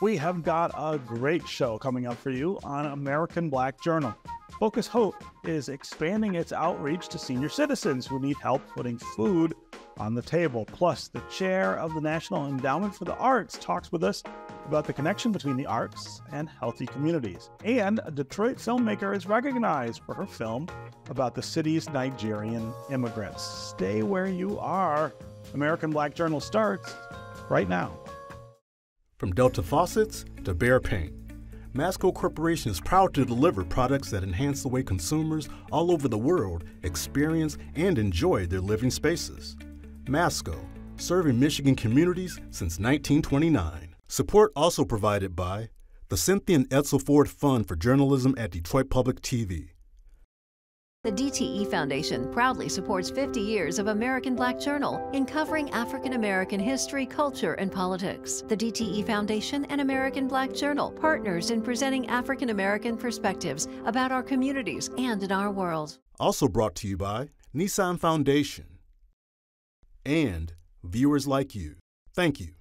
We have got a great show coming up for you on American Black Journal. Focus Hope is expanding its outreach to senior citizens who need help putting food on the table. Plus, the chair of the National Endowment for the Arts talks with us about the connection between the arts and healthy communities. And a Detroit filmmaker is recognized for her film about the city's Nigerian immigrants. Stay where you are. American Black Journal starts right now. From Delta faucets to Behr paint, Masco Corporation is proud to deliver products that enhance the way consumers all over the world experience and enjoy their living spaces. Masco, serving Michigan communities since 1929. Support also provided by the Cynthia and Edsel Ford Fund for Journalism at Detroit Public TV. The DTE Foundation proudly supports 50 years of American Black Journal in covering African American history, culture, and politics. The DTE Foundation and American Black Journal partners in presenting African American perspectives about our communities and in our world. Also brought to you by Nissan Foundation and viewers like you. Thank you.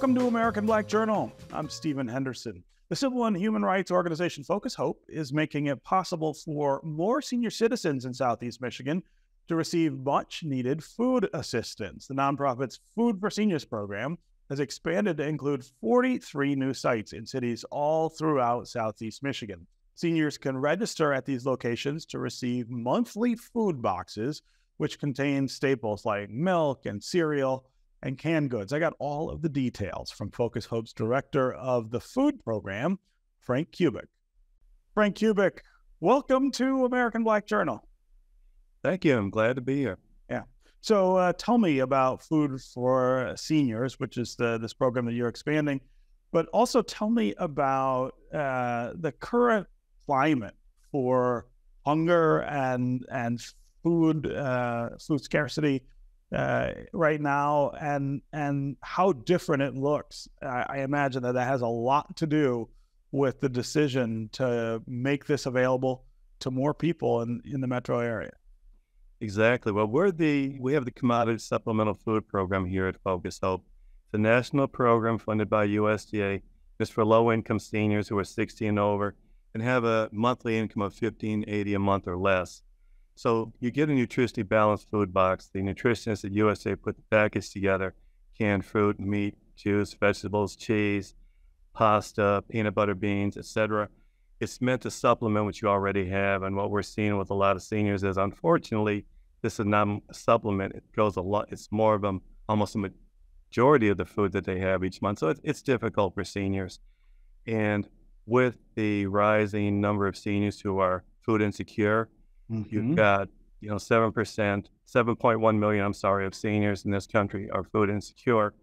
Welcome to American Black Journal. I'm Stephen Henderson. The civil and human rights organization Focus Hope is making it possible for more senior citizens in Southeast Michigan to receive much needed food assistance. The nonprofit's Food for Seniors program has expanded to include 43 new sites in cities all throughout Southeast Michigan. Seniors can register at these locations to receive monthly food boxes, which contain staples like milk and cereal and canned goods. I got all of the details from Focus Hope's director of the food program, Frank Kubik. Frank Kubik, welcome to American Black Journal. Thank you. I'm glad to be here. Yeah. So uh, tell me about Food for Seniors, which is the, this program that you're expanding, but also tell me about uh, the current climate for hunger and and food uh, food scarcity uh, right now and and how different it looks. I, I, imagine that that has a lot to do with the decision to make this available to more people in, in the metro area. Exactly. Well, we're the we have the Commodity Supplemental Food Program here at Focus Hope. It's a national program funded by USDA. It's for low-income seniors who are 60 and over and have a monthly income of 1580 a month or less. So you get a nutritionally balanced food box. The nutritionists at USDA put the package together, canned fruit, meat, juice, vegetables, cheese, pasta, peanut butter, beans, etc. It's meant to supplement what you already have. And what we're seeing with a lot of seniors is, unfortunately, this is not a supplement. It goes a lot. It's more of a almost a majority of the food that they have each month. So it's, it's difficult for seniors. And with the rising number of seniors who are food insecure, Mm-hmm. You've got, you know, 7%, 7.1 million, I'm sorry, of seniors in this country are food insecure.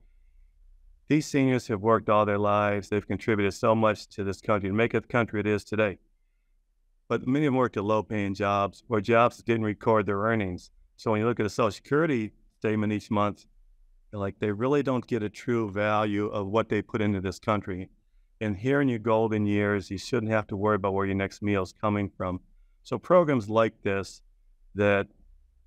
These seniors have worked all their lives. They've contributed so much to this country to make it the country it is today. But many of them worked at low paying jobs or jobs that didn't record their earnings. So when you look at a Social Security statement each month, like they really don't get a true value of what they put into this country. And here in your golden years, you shouldn't have to worry about where your next meal is coming from. So programs like this that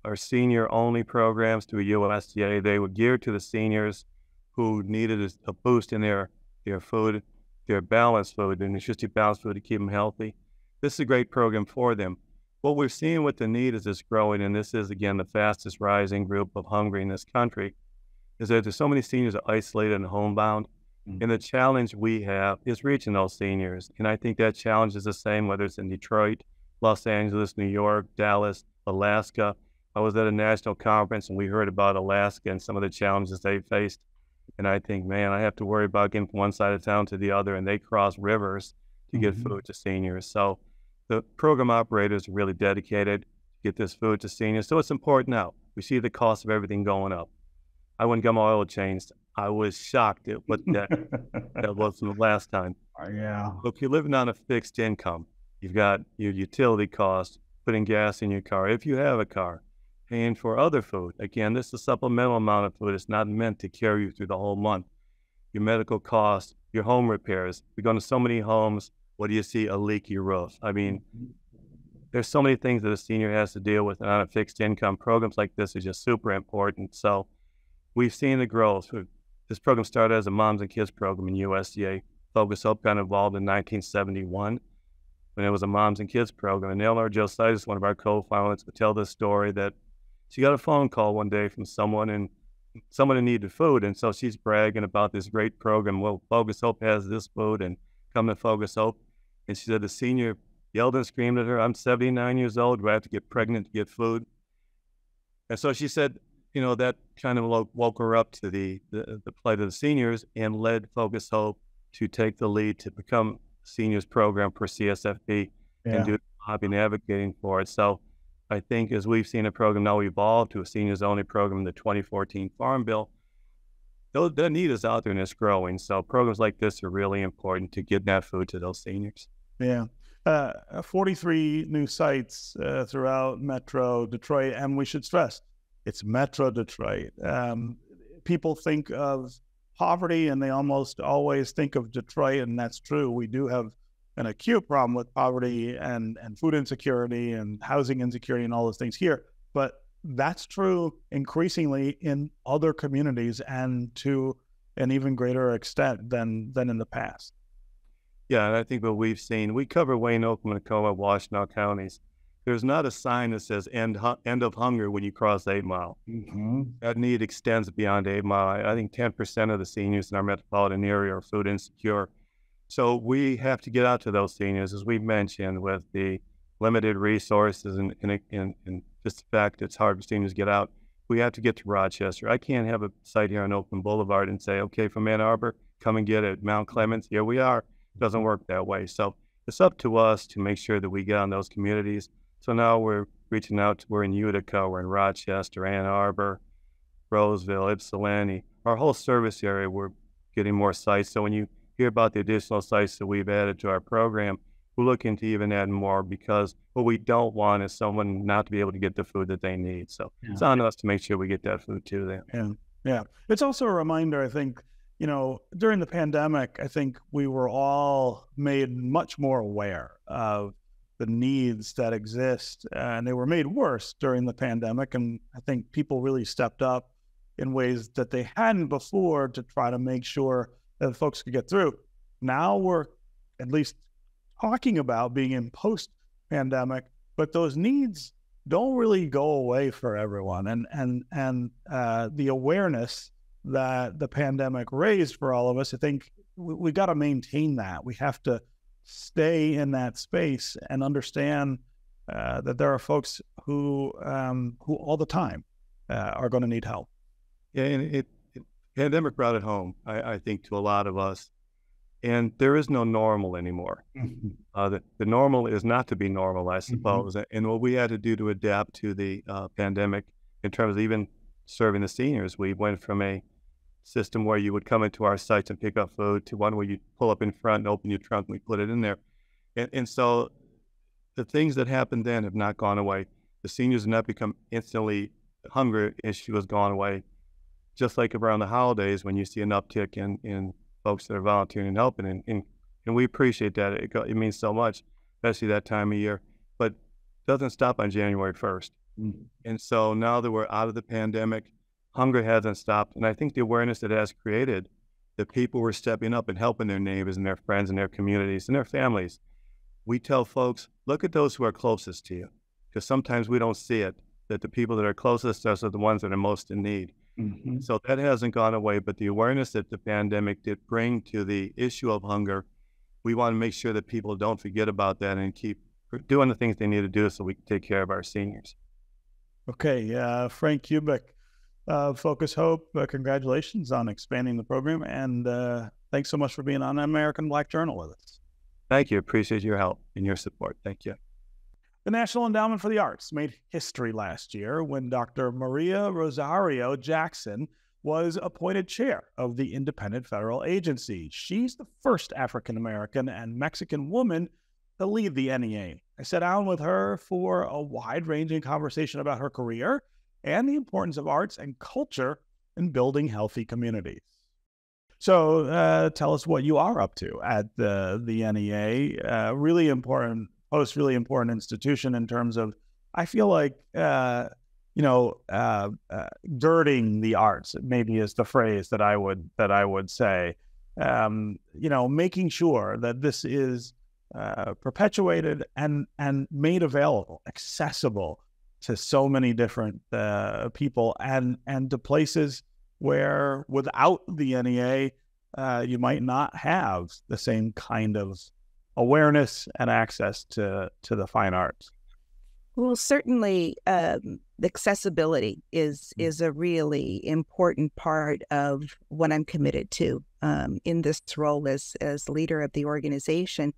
are senior only programs to a USDA, they were geared to the seniors who needed a, boost in their, their food, their balanced food, their nutritionally balanced food to keep them healthy. This is a great program for them. What we're seeing with the need is this growing, and this is again the fastest rising group of hungry in this country, is that there's so many seniors are isolated and homebound. Mm-hmm. And the challenge we have is reaching those seniors. And I think that challenge is the same whether it's in Detroit, Los Angeles, New York, Dallas, Alaska. I was at a national conference and we heard about Alaska and some of the challenges they faced. And I think, man, I have to worry about getting from one side of town to the other, and they cross rivers to get mm-hmm. food to seniors. So the program operators are really dedicated to get this food to seniors. So it's important now. We see the cost of everything going up. I went and got my oil changed. I was shocked at what that, that was the last time. Uh, yeah. Look, you're living on a fixed income You've got your utility costs, putting gas in your car if you have a car, paying for other food. Again, this is a supplemental amount of food. It's not meant to carry you through the whole month. Your medical costs, your home repairs. We go going to so many homes. What do you see? A leaky roof. I mean, there's so many things that a senior has to deal with, and on a fixed income, programs like this is just super important. So we've seen the growth. This program started as a moms and kids program in USDA. Focus Hope got involved in 1971 when it was a moms and kids program. And Eleanor Josaitis, one of our co-founders, would tell this story that she got a phone call one day from someone and someone who needed food. And so she's bragging about this great program. Well, Focus Hope has this food and come to Focus Hope. And she said the senior yelled and screamed at her, I'm 79 years old. Do I have to get pregnant to get food? And so she said, you know, that kind of woke her up to the, the, the plight of the seniors and led Focus Hope to take the lead to become seniors program for CSFP yeah. and do lobbying and advocating for it. So I think as we've seen a program now evolve to a seniors only program in the 2014 Farm Bill, the need is out there and it's growing. So programs like this are really important to get that food to those seniors. Yeah. Uh, 43 new sites uh, throughout Metro Detroit, and we should stress it's Metro Detroit. Um, people think of poverty and they almost always think of Detroit, and that's true. We do have an acute problem with poverty and, and food insecurity and housing insecurity and all those things here. But that's true increasingly in other communities and to an even greater extent than than in the past. Yeah, and I think what we've seen, we cover Wayne, Oakland, Macomb, Washtenaw counties there's not a sign that says end end of hunger when you cross eight mile. Mm-hmm. That need extends beyond eight mile. I think 10% of the seniors in our metropolitan area are food insecure. So we have to get out to those seniors, as we mentioned, with the limited resources and, and, and, and just the fact it's hard for seniors to get out. We have to get to Rochester. I can't have a site here on Oakman Boulevard and say, okay, from Ann Arbor, come and get it. Mount Clemens, here we are. It doesn't work that way. So it's up to us to make sure that we get on those communities so now we're reaching out to, we're in Utica, we're in Rochester, Ann Arbor, Roseville, Ypsilanti. Our whole service area, we're getting more sites. So when you hear about the additional sites that we've added to our program, we're looking to even add more because what we don't want is someone not to be able to get the food that they need. So yeah. it's on us to make sure we get that food to them. Yeah. Yeah. It's also a reminder, I think, you know, during the pandemic, I think we were all made much more aware of the needs that exist, and they were made worse during the pandemic. And I think people really stepped up in ways that they hadn't before to try to make sure that folks could get through. Now we're at least talking about being in post pandemic, but those needs don't really go away for everyone. And and and uh, the awareness that the pandemic raised for all of us, I think we, we got to maintain that. We have to stay in that space and understand uh, that there are folks who um, who all the time uh, are going to need help. Yeah, and it, it pandemic brought it home. I, I, think to a lot of us, and there is no normal anymore. Mm-hmm. Uh, the, the normal is not to be normal, I mm-hmm. suppose. Mm-hmm. And what we had to do to adapt to the uh, pandemic, in terms of even serving the seniors, we went from a system where you would come into our sites and pick up food to one where you pull up in front and open your trunk and we put it in there. And, and so the things that happened then have not gone away. The seniors have not become instantly, hungry issue has gone away. Just like around the holidays when you see an uptick in, in folks that are volunteering and helping. And, and, and we appreciate that. It, it means so much, especially that time of year. But it doesn't stop on January 1st. Mm-hmm. And so now that we're out of the pandemic, hunger hasn't stopped. And I think the awareness it has created that people were stepping up and helping their neighbors and their friends and their communities and their families. We tell folks, look at those who are closest to you, because sometimes we don't see it, that the people that are closest to us are the ones that are most in need. Mm-hmm. So that hasn't gone away, but the awareness that the pandemic did bring to the issue of hunger, we want to make sure that people don't forget about that and keep doing the things they need to do so we can take care of our seniors. Okay, uh, Frank Kubik, uh, Focus Hope, uh, congratulations on expanding the program. And uh, thanks so much for being on American Black Journal with us. Thank you. Appreciate your help and your support. Thank you. The National Endowment for the Arts made history last year when Dr. Maria Rosario Jackson was appointed chair of the independent federal agency. She's the first African American and Mexican woman to lead the NEA. I sat down with her for a wide ranging conversation about her career and the importance of arts and culture in building healthy communities. So, uh, tell us what you are up to at the the NEA. Uh, really important post, really important institution in terms of. I feel like uh, you know, uh, uh, girding the arts maybe is the phrase that I would that I would say. Um, you know, making sure that this is uh, perpetuated and and made available, accessible to so many different uh, people and and to places where without the NEA uh, you might not have the same kind of awareness and access to to the fine arts. Well, certainly, um, accessibility is mm. is a really important part of what I'm committed to um, in this role as as leader of the organization.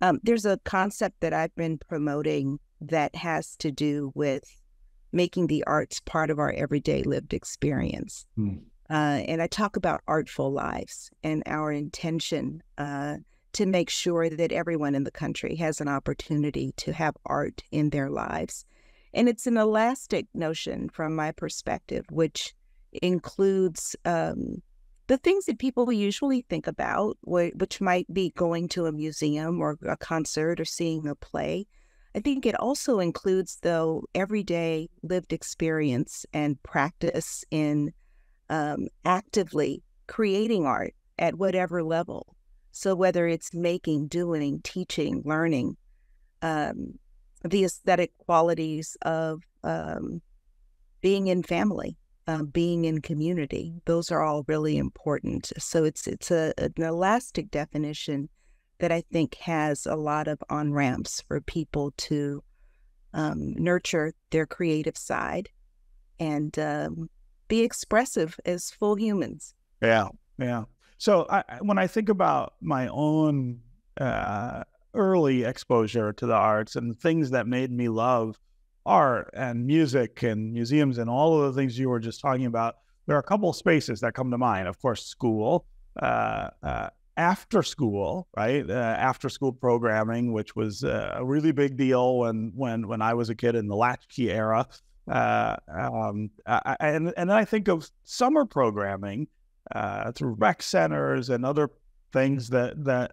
Um, there's a concept that I've been promoting that has to do with making the arts part of our everyday lived experience. Mm. Uh, and I talk about artful lives and our intention uh, to make sure that everyone in the country has an opportunity to have art in their lives. And it's an elastic notion from my perspective, which includes um, the things that people usually think about, which might be going to a museum or a concert or seeing a play. I think it also includes, though, everyday lived experience and practice in um, actively creating art at whatever level. So whether it's making, doing, teaching, learning, um, the aesthetic qualities of um, being in family, uh, being in community, those are all really important. So it's it's a, an elastic definition that I think has a lot of on ramps for people to um, nurture their creative side and um, be expressive as full humans. Yeah, yeah. So I, when I think about my own uh, early exposure to the arts and things that made me love art and music and museums and all of the things you were just talking about, there are a couple of spaces that come to mind. Of course, school, uh, uh, after school, right? Uh, after school programming, which was uh, a really big deal when when when I was a kid in the latchkey era. Uh, um, I, and and I think of summer programming uh, through rec centers and other things that that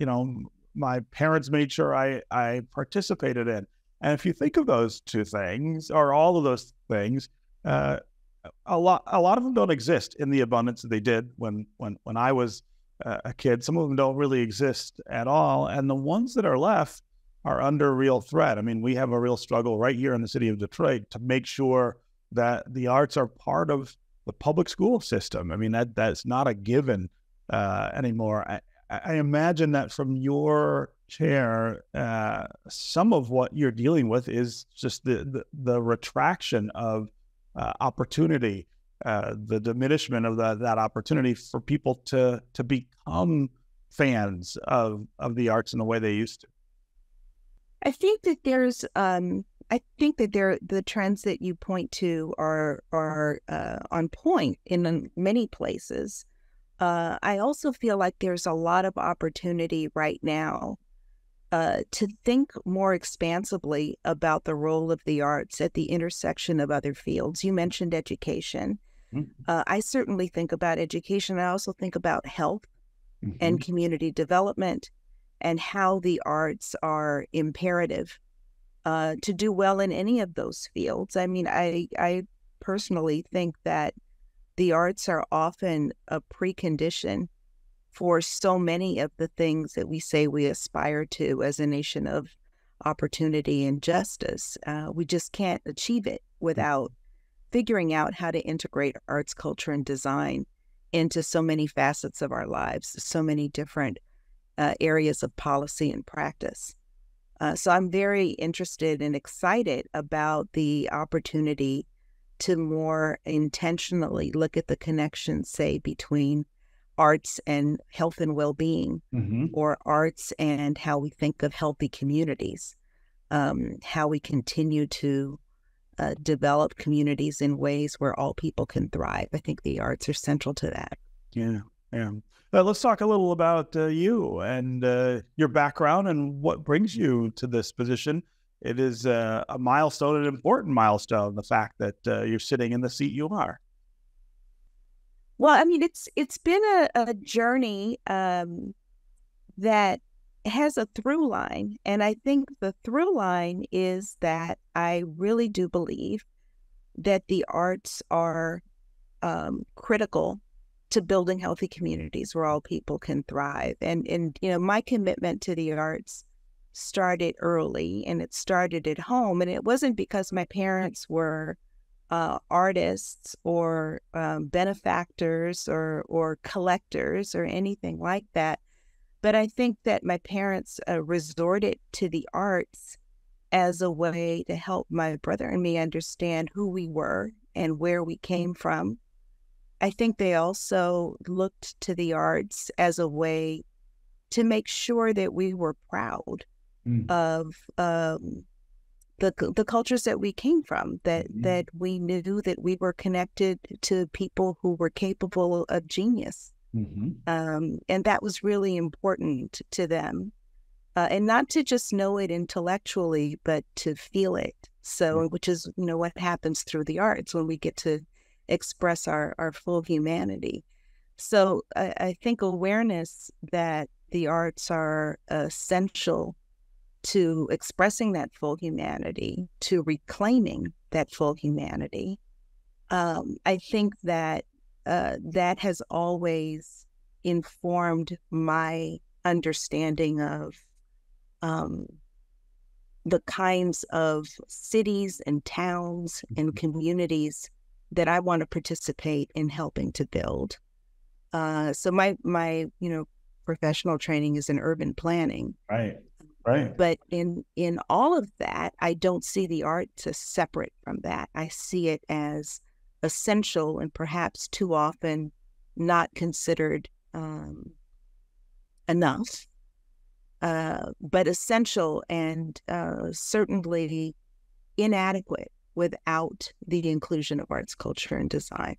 you know my parents made sure I I participated in. And if you think of those two things or all of those things, uh, a lot a lot of them don't exist in the abundance that they did when when when I was uh, a kid. Some of them don't really exist at all, and the ones that are left are under real threat. I mean, we have a real struggle right here in the city of Detroit to make sure that the arts are part of the public school system. I mean, that that's not a given uh, anymore. I, I, imagine that from your chair, uh, some of what you're dealing with is just the the, the retraction of uh, opportunity, uh, the diminishment of that that opportunity for people to to become fans of of the arts in the way they used to. I think that there's um, I think that there the trends that you point to are are uh, on point in many places. Uh, I also feel like there's a lot of opportunity right now uh, to think more expansively about the role of the arts at the intersection of other fields. You mentioned education. Mm-hmm. I certainly think about education. I also think about health mm-hmm. and community development and how the arts are imperative uh, to do well in any of those fields. I mean, I I personally think that the arts are often a precondition for so many of the things that we say we aspire to as a nation of opportunity and justice. Uh, we just can't achieve it without figuring out how to integrate arts, culture, and design into so many facets of our lives, so many different uh, areas of policy and practice. Uh, so I'm very interested and excited about the opportunity to more intentionally look at the connection, say, between arts and health and well being, mm-hmm. or arts and how we think of healthy communities, um, how we continue to uh, develop communities in ways where all people can thrive. I think the arts are central to that. Yeah. Yeah. Uh, let's talk a little about uh, you and uh, your background and what brings you to this position. It is uh, a milestone, an important milestone, the fact that uh, you're sitting in the seat you are. Well, I mean, it's it's been a, a journey um, that has a through line, and I think the through line is that I really do believe that the arts are um, critical to building healthy communities where all people can thrive. And and you know, my commitment to the arts started early, and it started at home. And it wasn't because my parents were uh, artists or um, benefactors or or collectors or anything like that. But I think that my parents uh, resorted to the arts as a way to help my brother and me understand who we were and where we came from I think they also looked to the arts as a way to make sure that we were proud mm. of um, the the cultures that we came from. That mm-hmm. that we knew that we were connected to people who were capable of genius, mm-hmm. um, and that was really important to them. Uh, and not to just know it intellectually, but to feel it. So, mm. which is you know what happens through the arts when we get to express our, our full humanity. So I, I think awareness that the arts are essential to expressing that full humanity, to reclaiming that full humanity. Um, I think that uh, that has always informed my understanding of um, the kinds of cities and towns and mm-hmm. communities that I want to participate in helping to build. Uh, so my my you know professional training is in urban planning. Right. Right. But in in all of that, I don't see the arts as separate from that. I see it as essential and perhaps too often not considered um, enough, uh, but essential and uh, certainly inadequate without the inclusion of arts, culture, and design.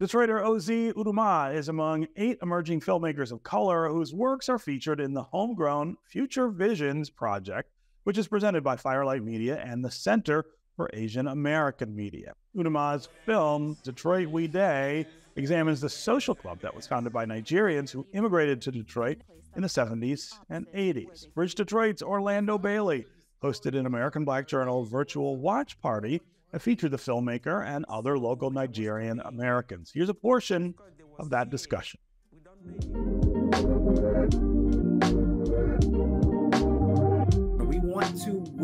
Detroiter Ozi Uduma is among eight emerging filmmakers of color whose works are featured in the homegrown Future Visions project, which is presented by Firelight Media and the Center for Asian American Media. Uduma's film, Detroit We Dey, examines the social club that was founded by Nigerians who immigrated to Detroit in the 70s and 80s. Bridge Detroit's Orlando Bailey hosted an American Black Journal virtual watch party that featured the filmmaker and other local Nigerian Americans. Here's a portion of that discussion.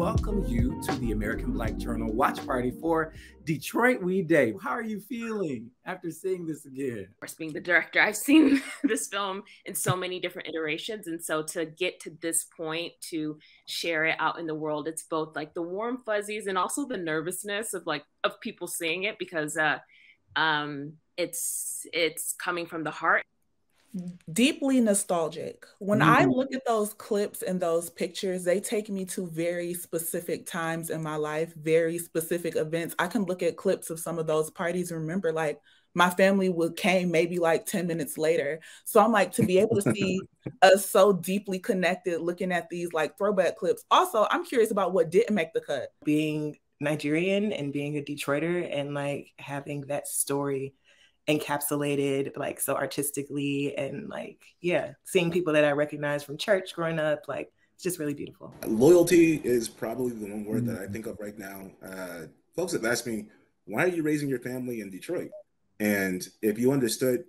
Welcome you to the American Black Journal watch party for Detroit We Dey. How are you feeling after seeing this again? Of course, being the director, I've seen this film in so many different iterations. And so to get to this point, to share it out in the world, it's both like the warm fuzzies and also the nervousness of like of people seeing it because uh um it's it's coming from the heart deeply nostalgic. When mm-hmm. I look at those clips and those pictures, they take me to very specific times in my life, very specific events. I can look at clips of some of those parties and remember like my family would came maybe like 10 minutes later. So I'm like to be able to see us so deeply connected looking at these like throwback clips. Also, I'm curious about what didn't make the cut. Being Nigerian and being a Detroiter and like having that story encapsulated like so artistically and like yeah seeing people that i recognize from church growing up like it's just really beautiful. Loyalty is probably the one word that i think of right now. Uh, folks have asked me why are you raising your family in detroit? And if you understood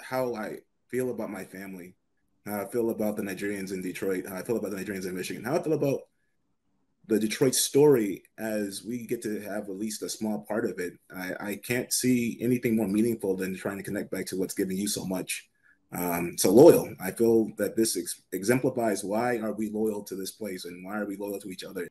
how i feel about my family how i feel about the nigerians in detroit how i feel about the nigerians in michigan how i feel about the Detroit story as we get to have at least a small part of it. I, I can't see anything more meaningful than trying to connect back to what's giving you so much. Um, so loyal. I feel that this ex- exemplifies why are we loyal to this place and why are we loyal to each other.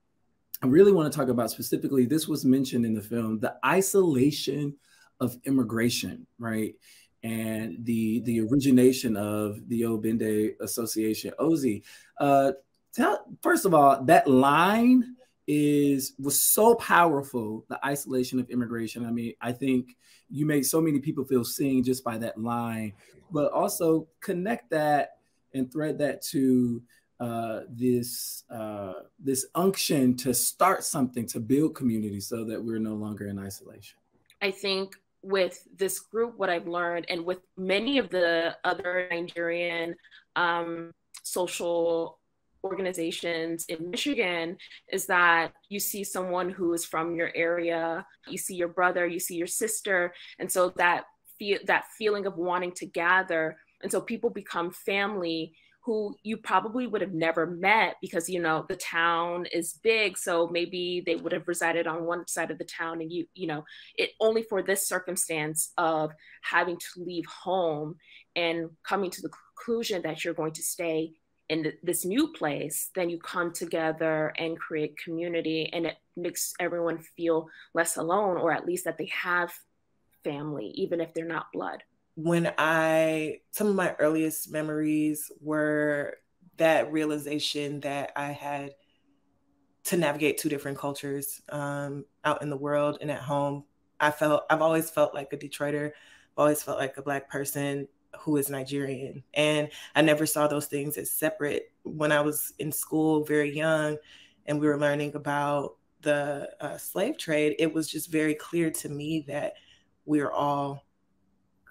I really want to talk about specifically. This was mentioned in the film: the isolation of immigration, right? And the the origination of the Obende Association, Ozi. Uh, tell first of all that line is was so powerful the isolation of immigration. I mean i think you made so many people feel seen just by that line. But also connect that and thread that to uh, this uh, this unction to start something to build community so that we're no longer in isolation. I think with this group what i've learned and with many of the other nigerian um, social organizations in Michigan is that you see someone who is from your area, you see your brother, you see your sister, and so that feel that feeling of wanting to gather, and so people become family who you probably would have never met because you know the town is big so maybe they would have resided on one side of the town and you you know it only for this circumstance of having to leave home and coming to the conclusion that you're going to stay in this new place, then you come together and create community, and it makes everyone feel less alone, or at least that they have family, even if they're not blood. When I, some of my earliest memories were that realization that I had to navigate two different cultures um, out in the world and at home. I felt, I've always felt like a Detroiter, always felt like a Black person who is Nigerian. And I never saw those things as separate. When I was in school very young and we were learning about the uh, slave trade, it was just very clear to me that we are all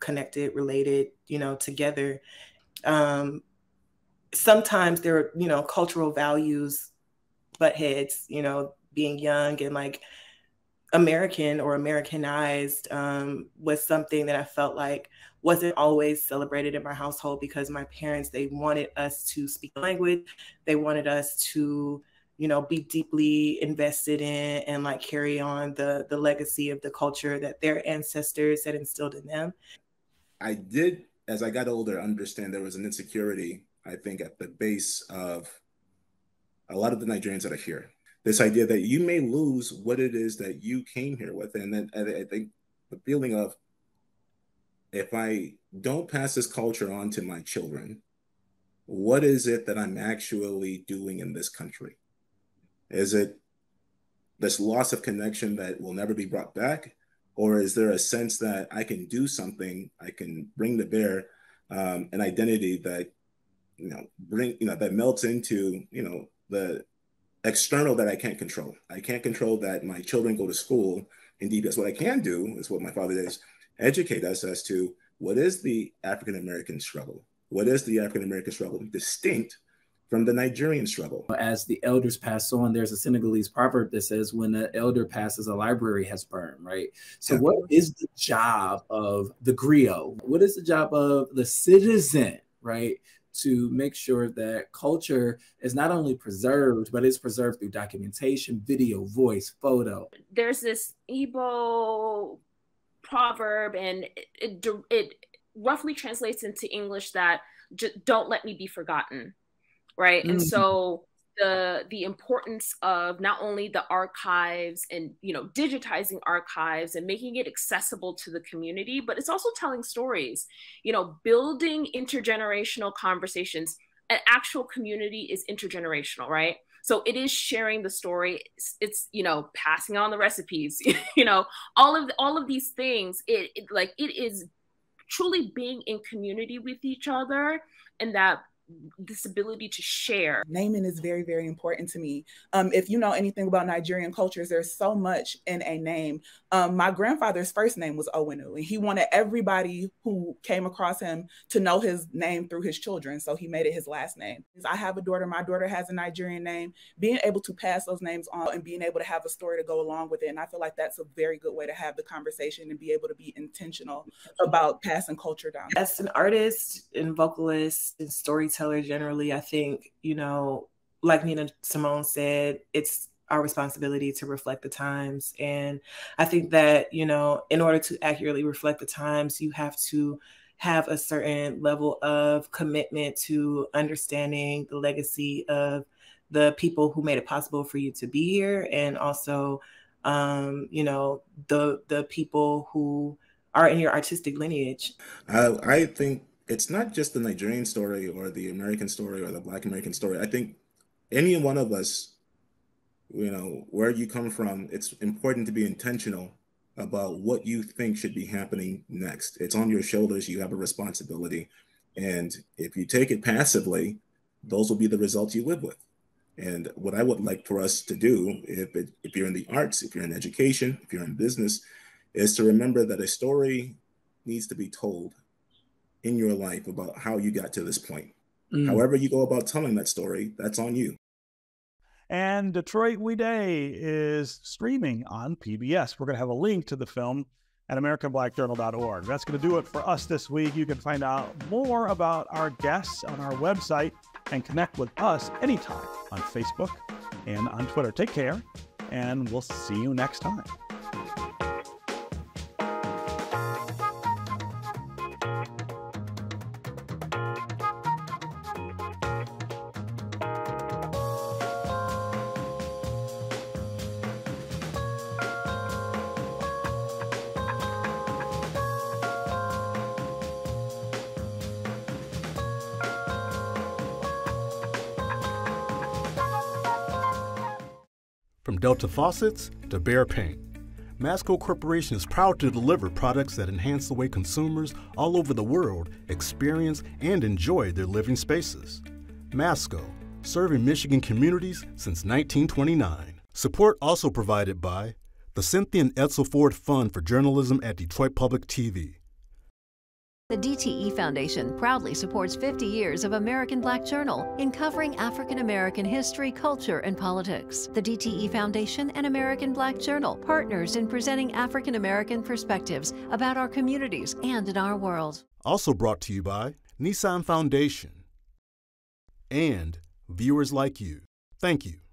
connected, related, you know, together. Um, sometimes there are, you know, cultural values butt heads, you know, being young and like American or Americanized um, was something that I felt like wasn't always celebrated in my household because my parents they wanted us to speak language, they wanted us to you know be deeply invested in and like carry on the the legacy of the culture that their ancestors had instilled in them. I did as I got older understand there was an insecurity I think at the base of a lot of the Nigerians that are here this idea that you may lose what it is that you came here with. And then I think the feeling of if I don't pass this culture on to my children, what is it that I'm actually doing in this country? Is it this loss of connection that will never be brought back? Or is there a sense that I can do something, I can bring to bear um, an identity that, you know, bring, you know, that melts into, you know, the external that I can't control. I can't control that my children go to school. Indeed, that's what I can do, is what my father does, educate us as to what is the African American struggle? What is the African American struggle distinct from the Nigerian struggle? As the elders pass on, there's a Senegalese proverb that says, when an elder passes, a library has burned, right? So, yeah. what is the job of the griot? What is the job of the citizen, right? To make sure that culture is not only preserved, but it's preserved through documentation, video, voice, photo. There's this Igbo proverb, and it, it, it roughly translates into English that don't let me be forgotten, right? Mm-hmm. And so the the importance of not only the archives and you know digitizing archives and making it accessible to the community but it's also telling stories. You know building intergenerational conversations an actual community is intergenerational right? So it is sharing the story. It's, it's you know passing on the recipes you know all of the, all of these things. It, it like it is truly being in community with each other and that this ability to share. Naming is very, very important to me. Um, if you know anything about Nigerian cultures, there's so much in a name. Um, my grandfather's first name was Owenu, and he wanted everybody who came across him to know his name through his children. So he made it his last name. I have a daughter. My daughter has a Nigerian name. Being able to pass those names on and being able to have a story to go along with it. And I feel like that's a very good way to have the conversation and be able to be intentional about passing culture down. As an artist and vocalist and storyteller, storyteller generally, I think, you know, like Nina Simone said, it's our responsibility to reflect the times. And I think that, you know, in order to accurately reflect the times, you have to have a certain level of commitment to understanding the legacy of the people who made it possible for you to be here and also um, you know the the people who are in your artistic lineage uh, i think it's not just the Nigerian story or the American story or the Black American story. I think any one of us you know, where you come from, it's important to be intentional about what you think should be happening next. It's on your shoulders. You have a responsibility. And if you take it passively, those will be the results you live with. And what I would like for us to do, if, it, if you're in the arts, if you're in education, if you're in business, is to remember that a story needs to be told in your life about how you got to this point. Mm. However, you go about telling that story, that's on you. And Detroit We Dey is streaming on PBS. We're going to have a link to the film at AmericanBlackJournal.org. That's going to do it for us this week. You can find out more about our guests on our website and connect with us anytime on Facebook and on Twitter. Take care, and we'll see you next time. From Delta faucets to Behr paint, Masco Corporation is proud to deliver products that enhance the way consumers all over the world experience and enjoy their living spaces. Masco, serving Michigan communities since 1929. Support also provided by the Cynthia and Edsel Ford Fund for Journalism at Detroit Public TV. The DTE Foundation proudly supports 50 years of American Black Journal in covering African American history, culture, and politics. The DTE Foundation and American Black Journal partners in presenting African American perspectives about our communities and in our world. Also brought to you by Nissan Foundation and viewers like you. Thank you.